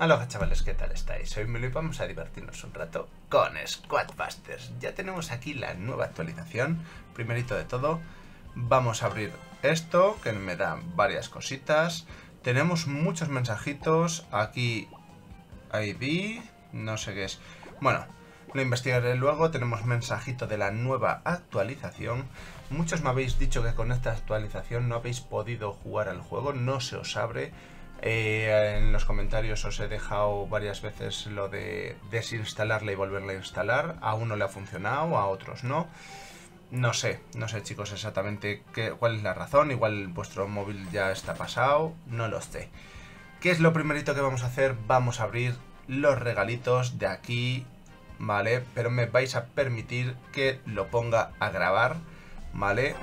Aloha chavales, ¿qué tal estáis? Hoy vamos a divertirnos un rato con Squadbusters. Ya tenemos aquí la nueva actualización. Primerito de todo, vamos a abrir esto, que me da varias cositas. Tenemos muchos mensajitos. Aquí ID, no sé qué es. Bueno, lo investigaré luego. Tenemos mensajito de la nueva actualización. Muchos me habéis dicho que con esta actualización no habéis podido jugar al juego, no se os abre. Eh, en los comentarios os he dejado varias veces lo de desinstalarla y volverla a instalar. A uno le ha funcionado, a otros no. No sé, no sé chicos exactamente qué, cuál es la razón. Igual vuestro móvil ya está pasado, no lo sé. ¿Qué es lo primerito que vamos a hacer? Vamos a abrir los regalitos de aquí, ¿vale? Pero me vais a permitir que lo ponga a grabar, ¿vale?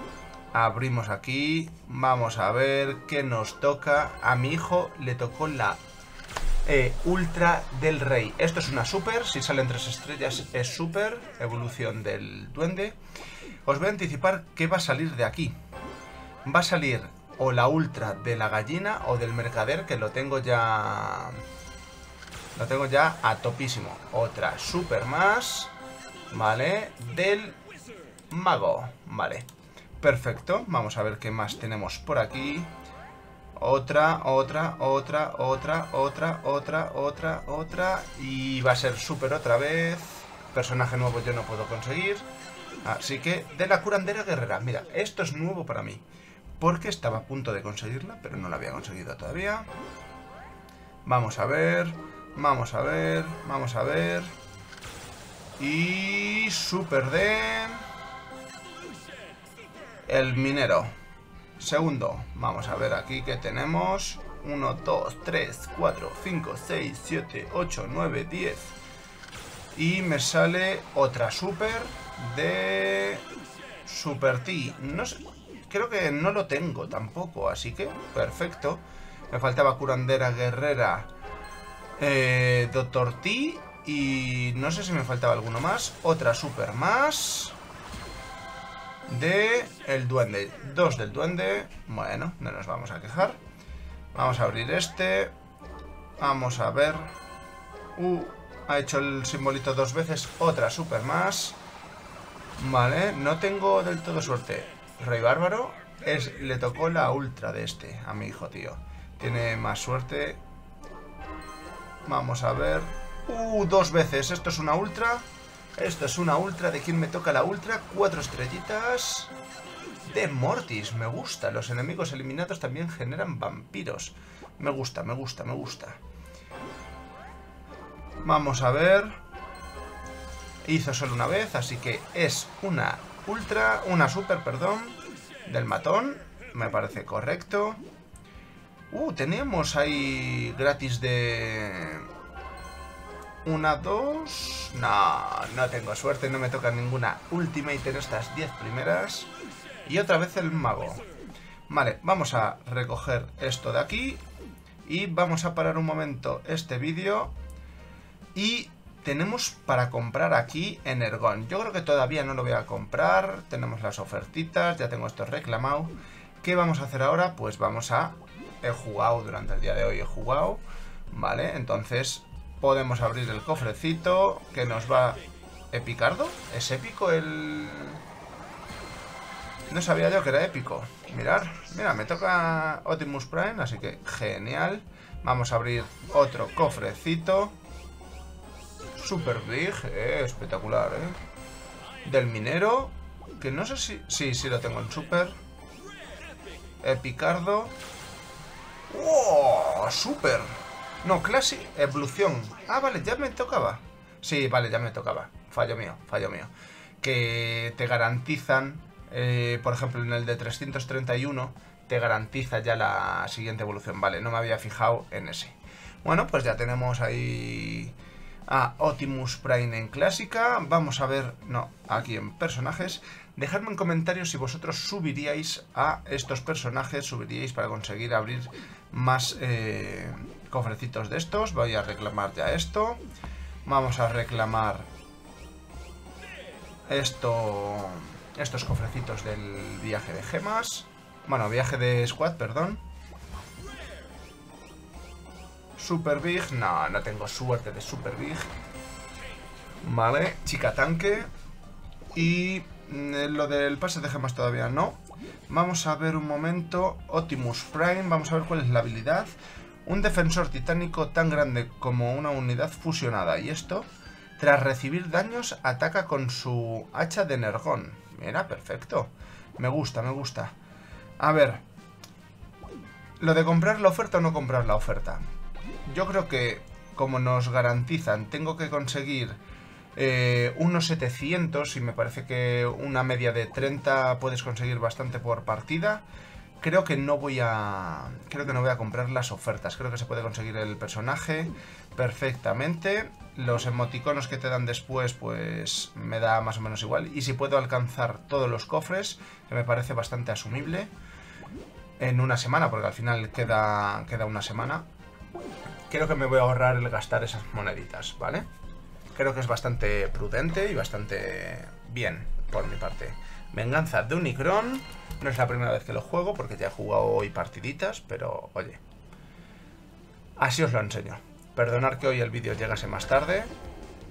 Abrimos aquí. Vamos a ver qué nos toca. A mi hijo le tocó la eh, Ultra del Rey. Esto es una super. Si salen tres estrellas es super. Evolución del duende. Os voy a anticipar qué va a salir de aquí. Va a salir o la Ultra de la gallina o del mercader que lo tengo ya... Lo tengo ya a topísimo. Otra super más. Vale. Del mago. Vale. Perfecto, vamos a ver qué más tenemos por aquí. Otra, otra, otra, otra, otra, otra, otra, otra. Y va a ser súper otra vez. Personaje nuevo yo no puedo conseguir. Así que, de la curandera guerrera. Mira, esto es nuevo para mí. Porque estaba a punto de conseguirla, pero no la había conseguido todavía. Vamos a ver, vamos a ver, vamos a ver. Y... Super de el minero. Segundo, vamos a ver aquí que tenemos 1, 2, 3, 4, 5, 6, 7, 8, 9, 10. Y me sale otra super de Super T. No sé, creo que no lo tengo tampoco, así que perfecto. Me faltaba curandera guerrera, eh, Doctor T y no sé si me faltaba alguno más. Otra super más de el duende. Dos del duende. Bueno, no nos vamos a quejar. Vamos a abrir este. Vamos a ver. Uh, ha hecho el simbolito dos veces. Otra super más. Vale, no tengo del todo suerte. Rey Bárbaro es, le tocó la ultra de este a mi hijo, tío. Tiene más suerte. Vamos a ver. Uh, dos veces. Esto es una ultra. Esto es una ultra. ¿De quién me toca la ultra? Cuatro estrellitas. De Mortis. Me gusta. Los enemigos eliminados también generan vampiros. Me gusta, me gusta, me gusta. Vamos a ver. Hizo solo una vez, así que es una ultra, una super, perdón, del matón. Me parece correcto. Uh, teníamos ahí gratis de una, dos... No, no tengo suerte, no me toca ninguna Ultimate en estas 10 primeras. Y otra vez el mago. Vale, vamos a recoger esto de aquí. Y vamos a parar un momento este vídeo. Y tenemos para comprar aquí Energon. Yo creo que todavía no lo voy a comprar. Tenemos las ofertitas, ya tengo esto reclamado. ¿Qué vamos a hacer ahora? Pues vamos a... He jugado durante el día de hoy, he jugado. Vale, entonces Podemos abrir el cofrecito que nos va... ¿Epicardo? ¿Es épico el...? No sabía yo que era épico. Mirar, mira, me toca Optimus Prime, así que genial. Vamos a abrir otro cofrecito. Super big, eh, espectacular, eh. Del minero, que no sé si... Sí, sí lo tengo en super. Epicardo. ¡Wow! ¡Super! No, clase, evolución. Ah, vale, ya me tocaba. Sí, vale, ya me tocaba. Fallo mío, fallo mío. Que te garantizan, eh, por ejemplo, en el de 331, te garantiza ya la siguiente evolución. Vale, no me había fijado en ese. Bueno, pues ya tenemos ahí a Optimus Prime en clásica. Vamos a ver, no, aquí en personajes. Dejadme en comentarios si vosotros subiríais a estos personajes, subiríais para conseguir abrir más eh, cofrecitos de estos. Voy a reclamar ya esto. Vamos a reclamar esto, estos cofrecitos del viaje de gemas. Bueno, viaje de squad, perdón. Super Big. No, no tengo suerte de Super Big. Vale, chica tanque. Y mm, lo del pase de gemas todavía no. Vamos a ver un momento. Optimus Prime. Vamos a ver cuál es la habilidad. Un defensor titánico tan grande como una unidad fusionada. Y esto, tras recibir daños, ataca con su hacha de Energón. Mira, perfecto. Me gusta, me gusta. A ver. Lo de comprar la oferta o no comprar la oferta. Yo creo que, como nos garantizan, tengo que conseguir eh, unos 700 y me parece que una media de 30 puedes conseguir bastante por partida. Creo que no voy a creo que no voy a comprar las ofertas. Creo que se puede conseguir el personaje perfectamente. Los emoticonos que te dan después pues me da más o menos igual y si puedo alcanzar todos los cofres, que me parece bastante asumible en una semana, porque al final queda queda una semana. Creo que me voy a ahorrar el gastar esas moneditas, ¿vale? Creo que es bastante prudente y bastante bien por mi parte. Venganza de Unicron. No es la primera vez que lo juego porque ya he jugado hoy partiditas, pero oye. Así os lo enseño. Perdonar que hoy el vídeo llegase más tarde.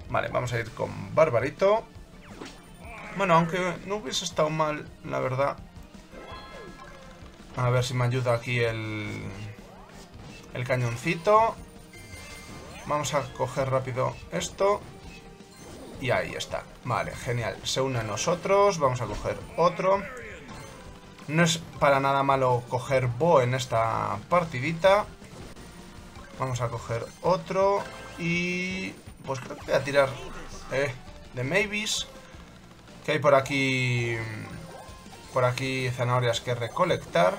Vale, vamos a ir con Barbarito. Bueno, aunque no hubiese estado mal, la verdad. A ver si me ayuda aquí el, el cañoncito. Vamos a coger rápido esto. Y ahí está. Vale, genial. Se une a nosotros. Vamos a coger otro. No es para nada malo coger Bo en esta partidita. Vamos a coger otro. Y... Pues creo que voy a tirar... Eh, de Mavis. Que hay por aquí... Por aquí zanahorias que recolectar.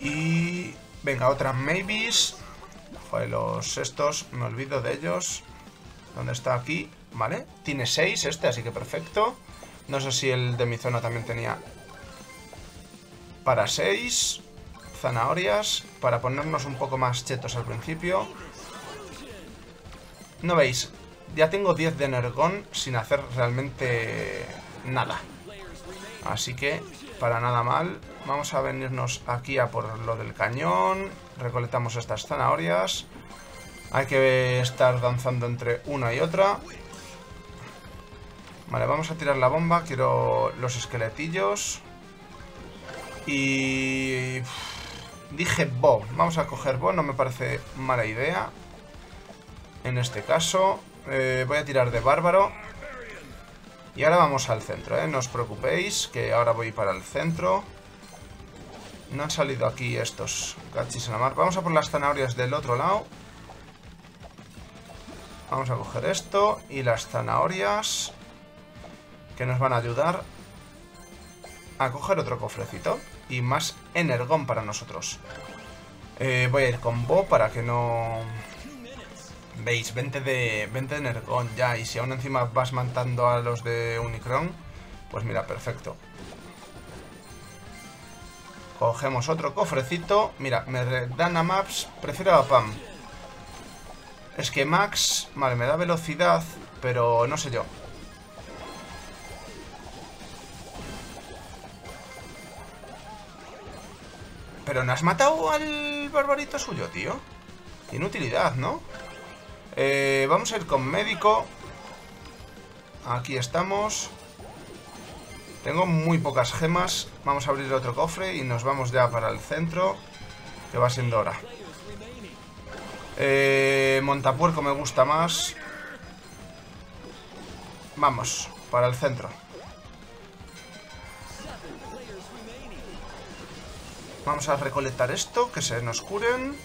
Y... Venga, otra Mavis. Joder, los estos, me olvido de ellos. ¿Dónde está aquí? Vale, tiene 6 este, así que perfecto. No sé si el de mi zona también tenía para 6 zanahorias, para ponernos un poco más chetos al principio. No veis, ya tengo 10 de energón sin hacer realmente nada. Así que, para nada mal. Vamos a venirnos aquí a por lo del cañón. Recolectamos estas zanahorias. Hay que estar danzando entre una y otra. Vale, vamos a tirar la bomba. Quiero los esqueletillos. Y... Dije Bo. Vamos a coger Bo. No me parece mala idea. En este caso. Eh, voy a tirar de bárbaro. Y ahora vamos al centro, ¿eh? No os preocupéis, que ahora voy para el centro. No han salido aquí estos gachis en la mar. Vamos a por las zanahorias del otro lado. Vamos a coger esto y las zanahorias que nos van a ayudar a coger otro cofrecito y más energón para nosotros. Eh, voy a ir con Bo para que no... Veis, 20 de, 20 de energón ya y si aún encima vas matando a los de Unicron, pues mira, perfecto. Cogemos otro cofrecito. Mira, me dan a Maps, prefiero a Pam. Es que Max, vale, me da velocidad, pero no sé yo. Pero no has matado al barbarito suyo, tío. Tiene utilidad, ¿no? Eh, vamos a ir con médico. Aquí estamos. Tengo muy pocas gemas. Vamos a abrir otro cofre y nos vamos ya para el centro. Que va siendo hora. Eh, Montapuerco me gusta más. Vamos, para el centro. Vamos a recolectar esto, que se nos curen.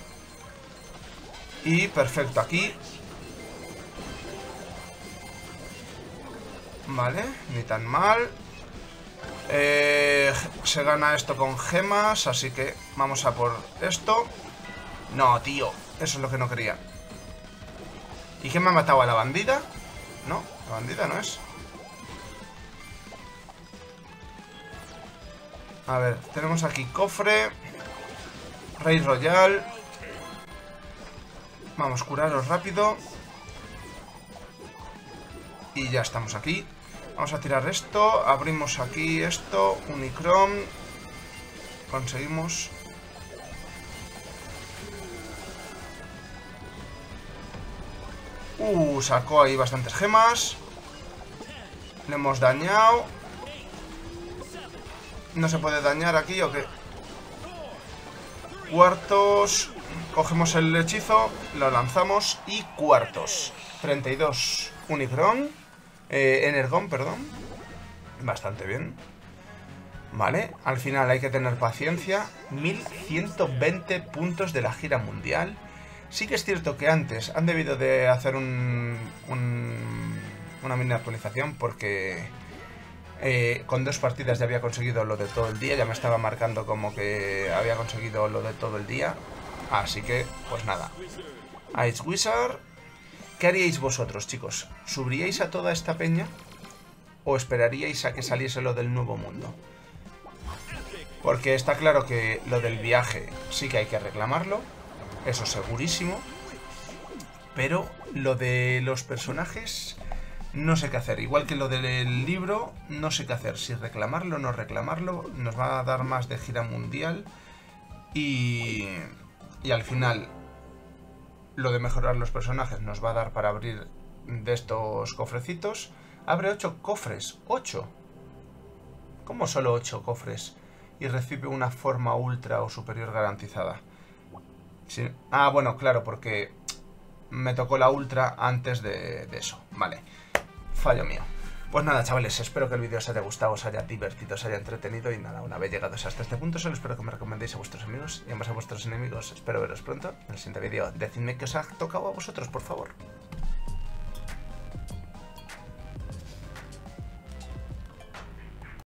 Y perfecto, aquí. Vale, ni tan mal. Eh, se gana esto con gemas, así que vamos a por esto. No, tío, eso es lo que no quería. ¿Y quién me ha matado? ¿A la bandida? No, la bandida no es. A ver, tenemos aquí cofre. Rey Royal. Vamos, curaros rápido. Y ya estamos aquí. Vamos a tirar esto. Abrimos aquí esto. Unicron. Conseguimos Uh, sacó ahí bastantes gemas. Le hemos dañado. ¿No se puede dañar aquí o qué? Cuartos. Cogemos el hechizo, lo lanzamos y cuartos. 32 Unicron. Eh, Energon, perdón. Bastante bien. Vale, al final hay que tener paciencia. 1120 puntos de la gira mundial. Sí que es cierto que antes han debido de hacer un, una mini actualización porque eh, con dos partidas ya había conseguido lo de todo el día. Ya me estaba marcando como que había conseguido lo de todo el día. Así que, pues nada. Ice Wizard. ¿Qué haríais vosotros, chicos? ¿Subiríais a toda esta peña? ¿O esperaríais a que saliese lo del nuevo mundo? Porque está claro que lo del viaje sí que hay que reclamarlo. Eso segurísimo. Pero lo de los personajes no sé qué hacer. Igual que lo del libro, no sé qué hacer. Si reclamarlo o no reclamarlo. Nos va a dar más de gira mundial. Y, y al final, lo de mejorar los personajes nos va a dar para abrir de estos cofrecitos. Abre 8 cofres. ¡8! ¿Cómo solo 8 cofres? Y recibe una forma ultra o superior garantizada. Ah, bueno, claro, porque me tocó la ultra antes de, de eso. Vale, fallo mío. Pues nada, chavales, espero que el vídeo os haya gustado, os haya divertido, os haya entretenido y nada, una vez llegados hasta este punto, solo espero que me recomendéis a vuestros amigos y además a vuestros enemigos. Espero veros pronto en el siguiente vídeo. Decidme que os ha tocado a vosotros, por favor.